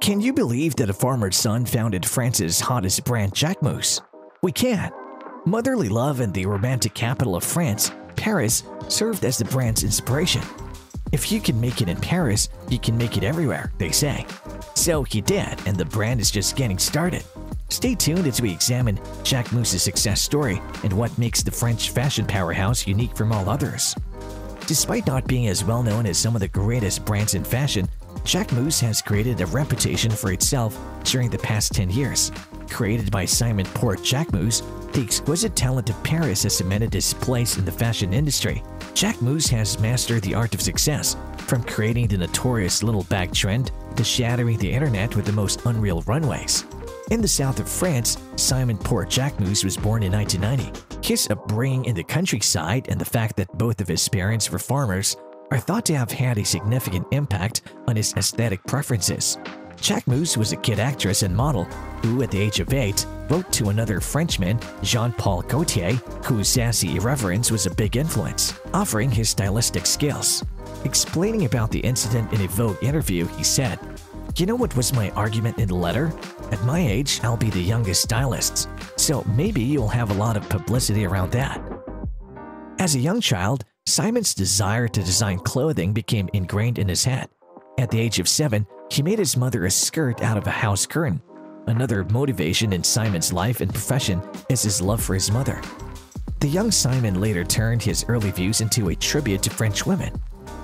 Can you believe that a farmer's son founded France's hottest brand, Jacquemus? We can. Motherly love and the romantic capital of France, Paris, served as the brand's inspiration. If you can make it in Paris, you can make it everywhere, they say. So he did, and the brand is just getting started. Stay tuned as we examine Jacquemus's success story and what makes the French fashion powerhouse unique from all others. Despite not being as well known as some of the greatest brands in fashion, Jacquemus has created a reputation for itself during the past 10 years. Created by Simon Porte Jack Jacquemus, the exquisite talent of Paris has cemented its place in the fashion industry. Jacquemus has mastered the art of success, from creating the notorious little bag trend to shattering the internet with the most unreal runways. In the south of France, Simon Porte Jacquemus was born in 1990. His upbringing in the countryside and the fact that both of his parents were farmers are thought to have had a significant impact on his aesthetic preferences. Jacquemus was a kid actress and model who, at the age of 8, wrote to another Frenchman, Jean-Paul Gaultier, whose sassy irreverence was a big influence, offering his stylistic skills. Explaining about the incident in a Vogue interview, he said, You know what was my argument in the letter? At my age, I'll be the youngest stylist, so maybe you'll have a lot of publicity around that. As a young child, Simon's desire to design clothing became ingrained in his head. At the age of seven, he made his mother a skirt out of a house curtain. Another motivation in Simon's life and profession is his love for his mother. The young Simon later turned his early views into a tribute to French women.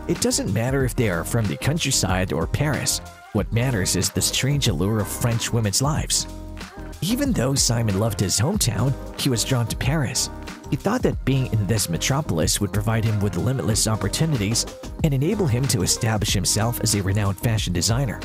It doesn't matter if they are from the countryside or Paris, what matters is the strange allure of French women's lives. Even though Simon loved his hometown, he was drawn to Paris. He thought that being in this metropolis would provide him with limitless opportunities and enable him to establish himself as a renowned fashion designer.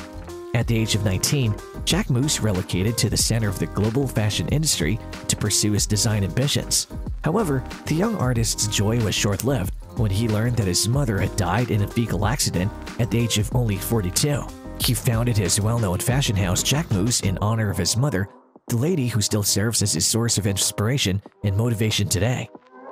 At the age of 19, Jacquemus relocated to the center of the global fashion industry to pursue his design ambitions. However, the young artist's joy was short-lived when he learned that his mother had died in a vehicle accident at the age of only 42. He founded his well-known fashion house Jacquemus in honor of his mother, the lady who still serves as his source of inspiration and motivation today.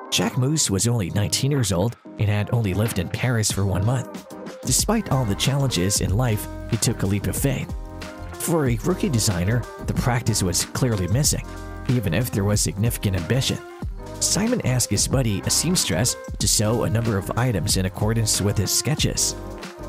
Jacquemus was only 19 years old and had only lived in Paris for one month. Despite all the challenges in life, he took a leap of faith. For a rookie designer, the practice was clearly missing, even if there was significant ambition. Simon asked his buddy, a seamstress, to sew a number of items in accordance with his sketches.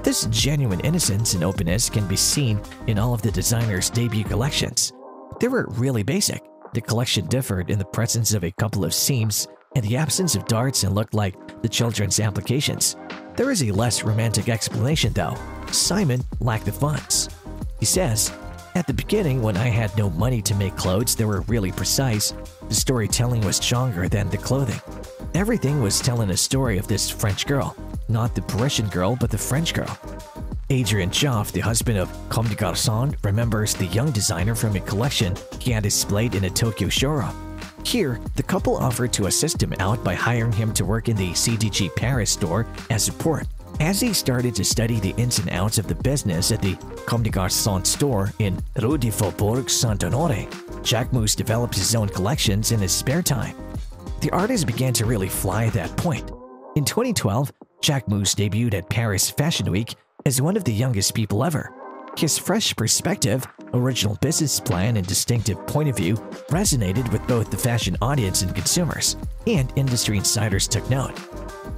This genuine innocence and openness can be seen in all of the designer's debut collections. They were really basic. The collection differed in the presence of a couple of seams and the absence of darts and looked like the children's applications. There is a less romantic explanation though. Simon lacked the funds. He says, At the beginning, when I had no money to make clothes that were really precise, the storytelling was stronger than the clothing. Everything was telling a story of this French girl, not the Parisian girl but the French girl. Adrian Joffe, the husband of Comme des Garçons, remembers the young designer from a collection he had displayed in a Tokyo showroom. Here, the couple offered to assist him out by hiring him to work in the CDG Paris store as support. As he started to study the ins and outs of the business at the Comme des Garçons store in Rue du Faubourg Saint-Honoré, Jacquemus developed his own collections in his spare time. The artist began to really fly at that point. In 2012, Jacquemus debuted at Paris Fashion Week as one of the youngest people ever. His fresh perspective, original business plan, and distinctive point of view resonated with both the fashion audience and consumers, and industry insiders took note.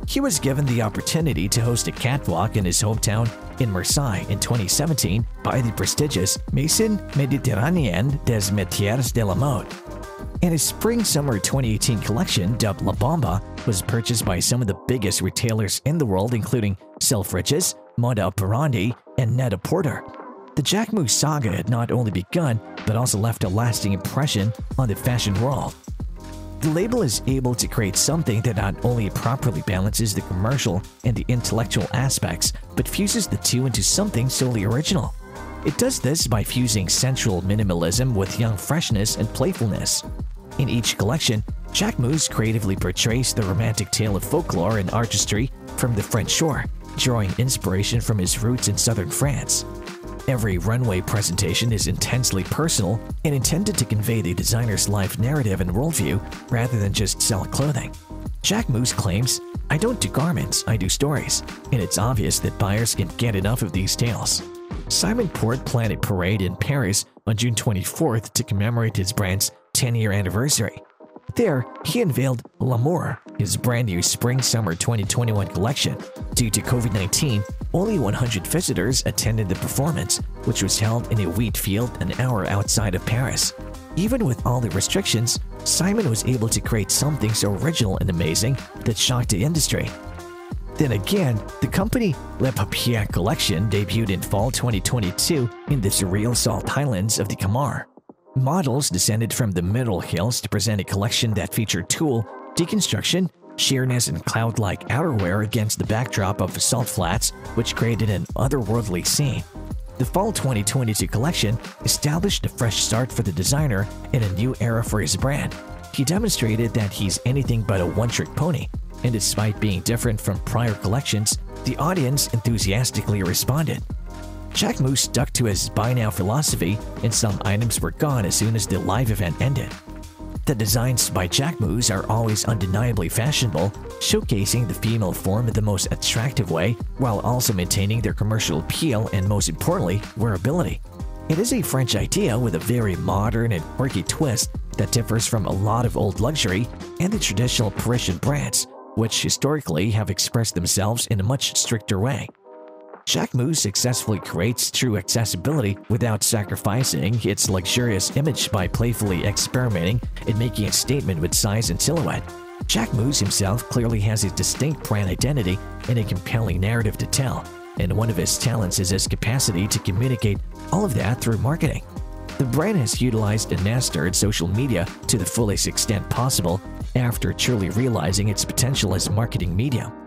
He was given the opportunity to host a catwalk in his hometown in Marseille in 2017 by the prestigious Maison Méditerranéenne des Métiers de la Mode. And his spring-summer 2018 collection, dubbed La Bomba, was purchased by some of the biggest retailers in the world including Selfridges, Moda Operandi, and Net-a-Porter. The Jacquemus saga had not only begun, but also left a lasting impression on the fashion world. The label is able to create something that not only properly balances the commercial and the intellectual aspects, but fuses the two into something solely original. It does this by fusing sensual minimalism with young freshness and playfulness. In each collection, Jacquemus creatively portrays the romantic tale of folklore and artistry from the French shore, drawing inspiration from his roots in southern France. Every runway presentation is intensely personal and intended to convey the designer's life narrative and worldview rather than just sell clothing. Jacquemus claims, I don't do garments, I do stories, and it's obvious that buyers can get enough of these tales. Simon Porte planned a parade in Paris on June 24th to commemorate his brand's 10-year anniversary. There, he unveiled L'Amour, his brand new spring-summer 2021 collection. Due to COVID-19, only 100 visitors attended the performance, which was held in a wheat field an hour outside of Paris. Even with all the restrictions, Simon was able to create something so original and amazing that shocked the industry. Then again, the company Le Papier collection debuted in fall 2022 in the surreal salt highlands of the Camargue. Models descended from the Middle Hills to present a collection that featured tulle, deconstruction, sheerness, and cloud-like outerwear against the backdrop of salt flats, which created an otherworldly scene. The Fall 2022 collection established a fresh start for the designer and a new era for his brand. He demonstrated that he's anything but a one-trick pony, and despite being different from prior collections, the audience enthusiastically responded. Jacquemus stuck to his buy now philosophy, and some items were gone as soon as the live event ended. The designs by Jacquemus are always undeniably fashionable, showcasing the female form in the most attractive way while also maintaining their commercial appeal and most importantly, wearability. It is a French idea with a very modern and quirky twist that differs from a lot of old luxury and the traditional Parisian brands, which historically have expressed themselves in a much stricter way. Jacquemus successfully creates true accessibility without sacrificing its luxurious image by playfully experimenting and making a statement with size and silhouette. Jacquemus himself clearly has a distinct brand identity and a compelling narrative to tell, and one of his talents is his capacity to communicate all of that through marketing. The brand has utilized and mastered social media to the fullest extent possible after truly realizing its potential as marketing medium.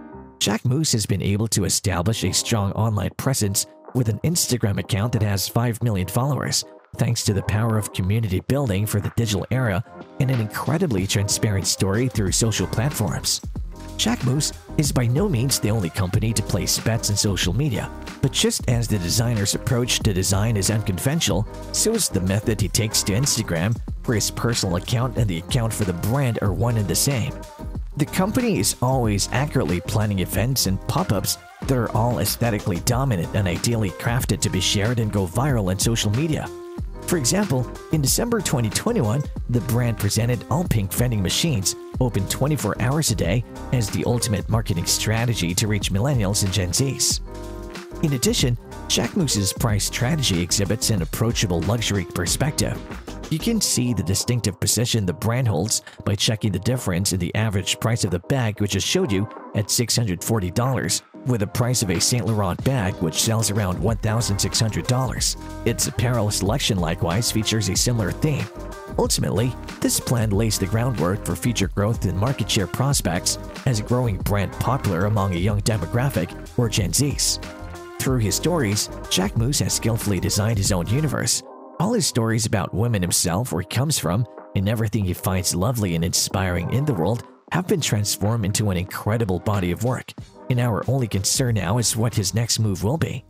Jacquemus has been able to establish a strong online presence with an Instagram account that has 5 million followers, thanks to the power of community building for the digital era and an incredibly transparent story through social platforms. Jacquemus is by no means the only company to place bets in social media, but just as the designer's approach to design is unconventional, so is the method he takes to Instagram, where his personal account and the account for the brand are one and the same. The company is always accurately planning events and pop-ups that are all aesthetically dominant and ideally crafted to be shared and go viral on social media. For example, in December 2021, the brand presented all pink vending machines, open 24 hours a day, as the ultimate marketing strategy to reach millennials and Gen Zs. In addition, Jacquemus's price strategy exhibits an approachable luxury perspective. You can see the distinctive position the brand holds by checking the difference in the average price of the bag which I showed you at $640, with the price of a Saint Laurent bag which sells around $1,600. Its apparel selection likewise features a similar theme. Ultimately, this plan lays the groundwork for future growth in market share prospects as a growing brand popular among a young demographic or Gen Zs. Through his stories, Jacquemus has skillfully designed his own universe, all his stories about women himself, where he comes from, and everything he finds lovely and inspiring in the world have been transformed into an incredible body of work, and our only concern now is what his next move will be.